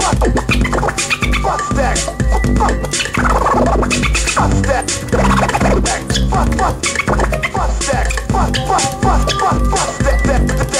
Fuck, fuck that. Fuck, fuck that. Fuck, fuck, fuck that. Fuck, fuck, fuck, fuck, fuck that.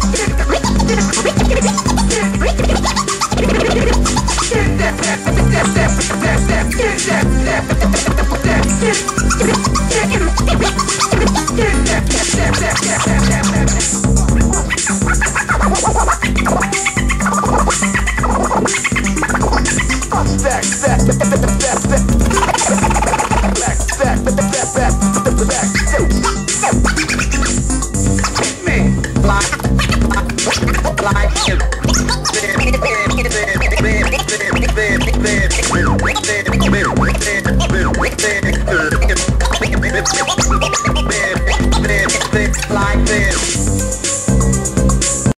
Let's go.